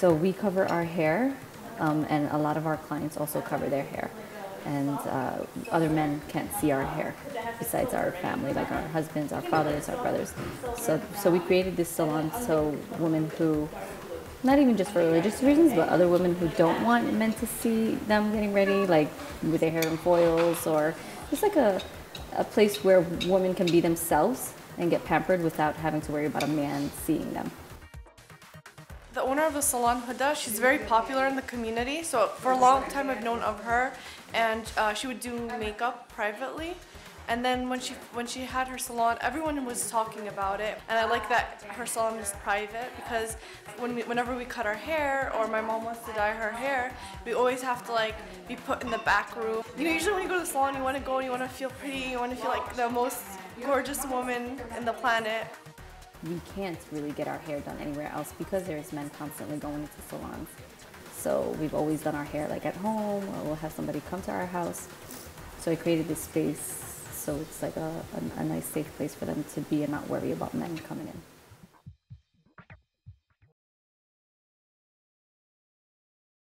So we cover our hair, um, and a lot of our clients also cover their hair. And uh, other men can't see our hair besides our family, like our husbands, our fathers, our brothers. So, so we created this salon so women who, not even just for religious reasons, but other women who don't want men to see them getting ready, like with their hair in foils, or just like a, a place where women can be themselves and get pampered without having to worry about a man seeing them. The owner of the salon, Huda, she's very popular in the community. So for a long time, I've known of her, and uh, she would do makeup privately. And then when she when she had her salon, everyone was talking about it. And I like that her salon is private because when we, whenever we cut our hair or my mom wants to dye her hair, we always have to like be put in the back room. You know, usually when you go to the salon, you want to go and you want to feel pretty, you want to feel like the most gorgeous woman in the planet we can't really get our hair done anywhere else because there's men constantly going into salons. So we've always done our hair like at home or we'll have somebody come to our house. So I created this space so it's like a, a, a nice safe place for them to be and not worry about men coming in.